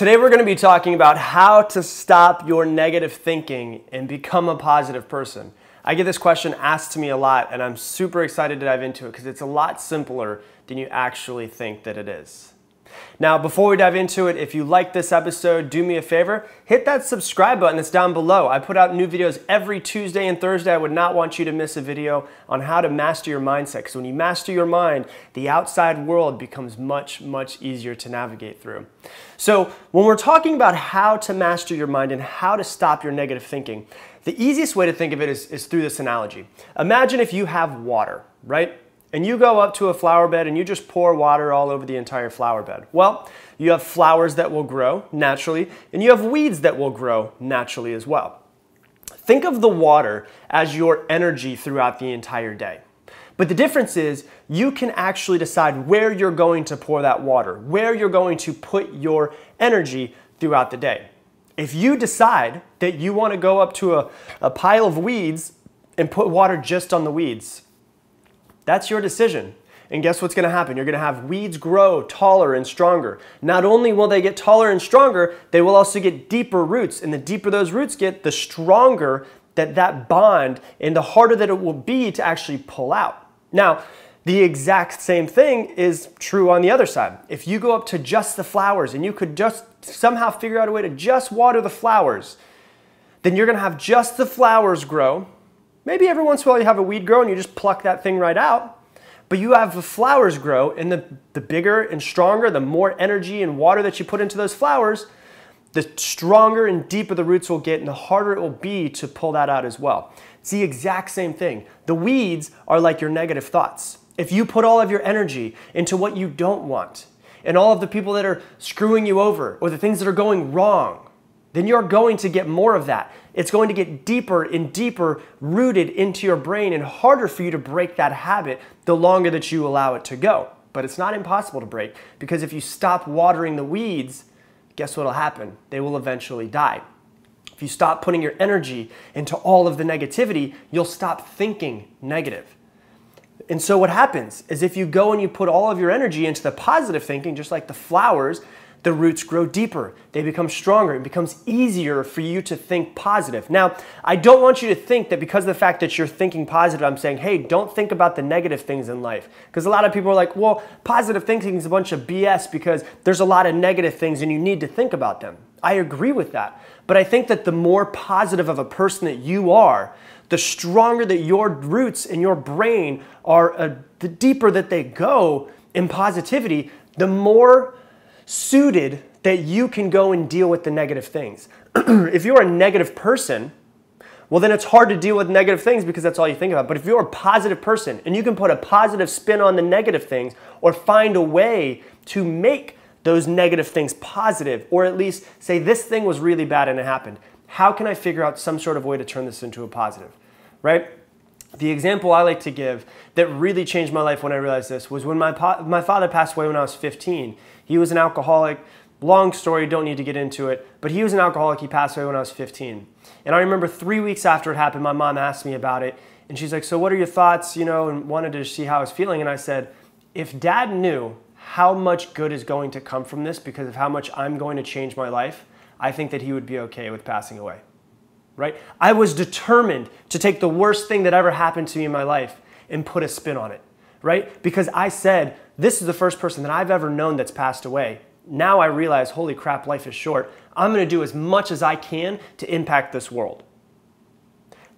Today we're going to be talking about how to stop your negative thinking and become a positive person. I get this question asked to me a lot and I'm super excited to dive into it because it's a lot simpler than you actually think that it is. Now, before we dive into it, if you like this episode, do me a favor, hit that subscribe button that's down below. I put out new videos every Tuesday and Thursday. I would not want you to miss a video on how to master your mindset because when you master your mind, the outside world becomes much, much easier to navigate through. So, when we're talking about how to master your mind and how to stop your negative thinking, the easiest way to think of it is, is through this analogy. Imagine if you have water, right? And you go up to a flower bed and you just pour water all over the entire flower bed. Well, you have flowers that will grow naturally, and you have weeds that will grow naturally as well. Think of the water as your energy throughout the entire day. But the difference is you can actually decide where you're going to pour that water, where you're going to put your energy throughout the day. If you decide that you want to go up to a, a pile of weeds and put water just on the weeds, that's your decision. And guess what's going to happen? You're going to have weeds grow taller and stronger. Not only will they get taller and stronger, they will also get deeper roots. And the deeper those roots get, the stronger that that bond and the harder that it will be to actually pull out. Now, the exact same thing is true on the other side. If you go up to just the flowers and you could just somehow figure out a way to just water the flowers, then you're going to have just the flowers grow Maybe every once in a while you have a weed grow and you just pluck that thing right out. But you have the flowers grow, and the, the bigger and stronger, the more energy and water that you put into those flowers, the stronger and deeper the roots will get, and the harder it will be to pull that out as well. It's the exact same thing. The weeds are like your negative thoughts. If you put all of your energy into what you don't want, and all of the people that are screwing you over, or the things that are going wrong, then you're going to get more of that. It's going to get deeper and deeper rooted into your brain and harder for you to break that habit the longer that you allow it to go. But it's not impossible to break because if you stop watering the weeds, guess what will happen? They will eventually die. If you stop putting your energy into all of the negativity, you'll stop thinking negative. And so what happens is if you go and you put all of your energy into the positive thinking, just like the flowers, the roots grow deeper, they become stronger, it becomes easier for you to think positive. Now, I don't want you to think that because of the fact that you're thinking positive, I'm saying, hey, don't think about the negative things in life. Because a lot of people are like, well, positive thinking is a bunch of BS because there's a lot of negative things and you need to think about them. I agree with that. But I think that the more positive of a person that you are, the stronger that your roots and your brain are, uh, the deeper that they go in positivity, the more suited that you can go and deal with the negative things. if you're a negative person, well, then it's hard to deal with negative things because that's all you think about. But if you're a positive person and you can put a positive spin on the negative things or find a way to make those negative things positive, or at least say, this thing was really bad and it happened. How can I figure out some sort of way to turn this into a positive, right? The example I like to give that really changed my life when I realized this was when my, my father passed away when I was 15. He was an alcoholic. Long story, don't need to get into it, but he was an alcoholic. He passed away when I was 15. And I remember three weeks after it happened, my mom asked me about it. And she's like, So, what are your thoughts? You know, and wanted to see how I was feeling. And I said, If dad knew how much good is going to come from this because of how much I'm going to change my life, I think that he would be okay with passing away. Right? I was determined to take the worst thing that ever happened to me in my life and put a spin on it. Right? Because I said, this is the first person that I've ever known that's passed away. Now I realize, holy crap, life is short. I'm going to do as much as I can to impact this world.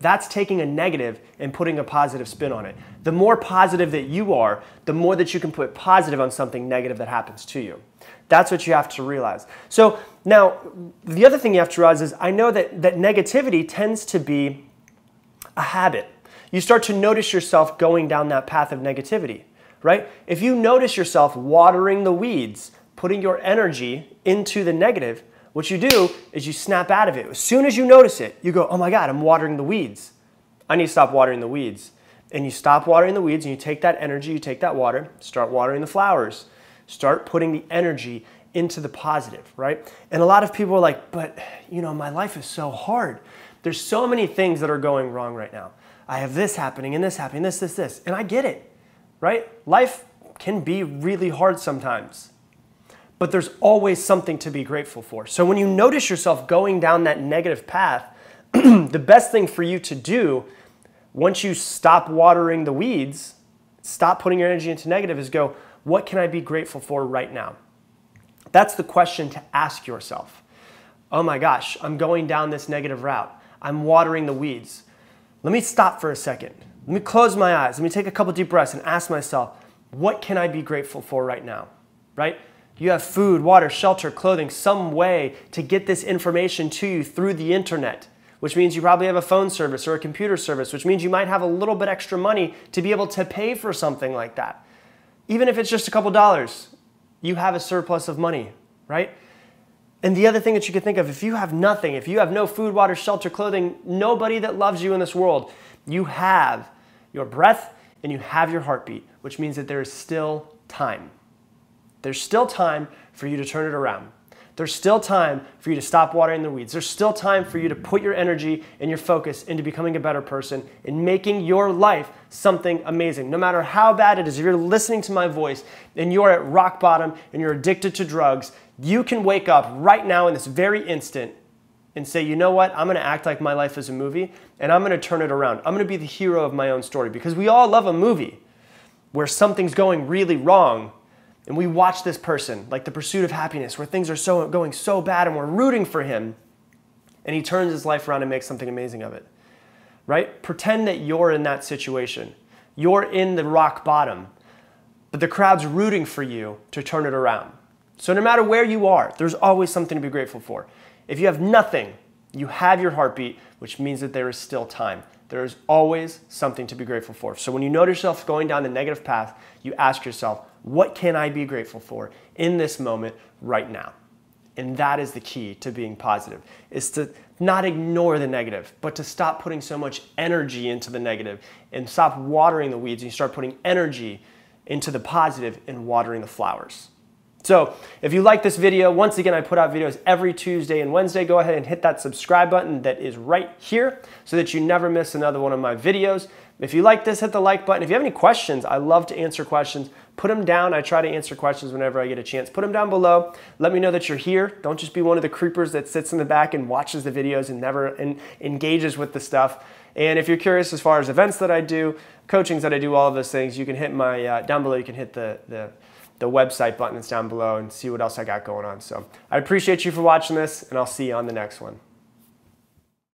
That's taking a negative and putting a positive spin on it. The more positive that you are, the more that you can put positive on something negative that happens to you. That's what you have to realize. So now, the other thing you have to realize is I know that, that negativity tends to be a habit. You start to notice yourself going down that path of negativity right? If you notice yourself watering the weeds, putting your energy into the negative, what you do is you snap out of it. As soon as you notice it, you go, oh my God, I'm watering the weeds. I need to stop watering the weeds. And you stop watering the weeds and you take that energy, you take that water, start watering the flowers. Start putting the energy into the positive, right? And a lot of people are like, but you know, my life is so hard. There's so many things that are going wrong right now. I have this happening and this happening, this, this, this. And I get it right? Life can be really hard sometimes. But there's always something to be grateful for. So when you notice yourself going down that negative path, the best thing for you to do once you stop watering the weeds, stop putting your energy into negative, is go, what can I be grateful for right now? That's the question to ask yourself. Oh my gosh, I'm going down this negative route. I'm watering the weeds. Let me stop for a second. Let me close my eyes. Let me take a couple deep breaths and ask myself, what can I be grateful for right now? Right? You have food, water, shelter, clothing, some way to get this information to you through the internet, which means you probably have a phone service or a computer service, which means you might have a little bit extra money to be able to pay for something like that. Even if it's just a couple dollars, you have a surplus of money, right? And the other thing that you could think of, if you have nothing, if you have no food, water, shelter, clothing, nobody that loves you in this world, you have your breath and you have your heartbeat, which means that there is still time. There's still time for you to turn it around. There's still time for you to stop watering the weeds. There's still time for you to put your energy and your focus into becoming a better person and making your life something amazing. No matter how bad it is, if you're listening to my voice and you're at rock bottom and you're addicted to drugs, you can wake up right now in this very instant and say, you know what, I'm gonna act like my life is a movie and I'm gonna turn it around. I'm gonna be the hero of my own story because we all love a movie where something's going really wrong and we watch this person, like the pursuit of happiness, where things are so going so bad and we're rooting for him, and he turns his life around and makes something amazing of it. Right? Pretend that you're in that situation. You're in the rock bottom, but the crowd's rooting for you to turn it around. So no matter where you are, there's always something to be grateful for. If you have nothing, you have your heartbeat, which means that there is still time. There is always something to be grateful for. So when you notice yourself going down the negative path, you ask yourself, what can I be grateful for in this moment right now? And that is the key to being positive, is to not ignore the negative, but to stop putting so much energy into the negative and stop watering the weeds and you start putting energy into the positive and watering the flowers. So if you like this video, once again, I put out videos every Tuesday and Wednesday. Go ahead and hit that subscribe button that is right here so that you never miss another one of my videos. If you like this, hit the like button. If you have any questions, I love to answer questions. Put them down. I try to answer questions whenever I get a chance. Put them down below. Let me know that you're here. Don't just be one of the creepers that sits in the back and watches the videos and never and engages with the stuff. And if you're curious as far as events that I do, coachings that I do, all of those things, you can hit my, uh, down below, you can hit the, the the website button that's down below and see what else I got going on. So I appreciate you for watching this, and I'll see you on the next one.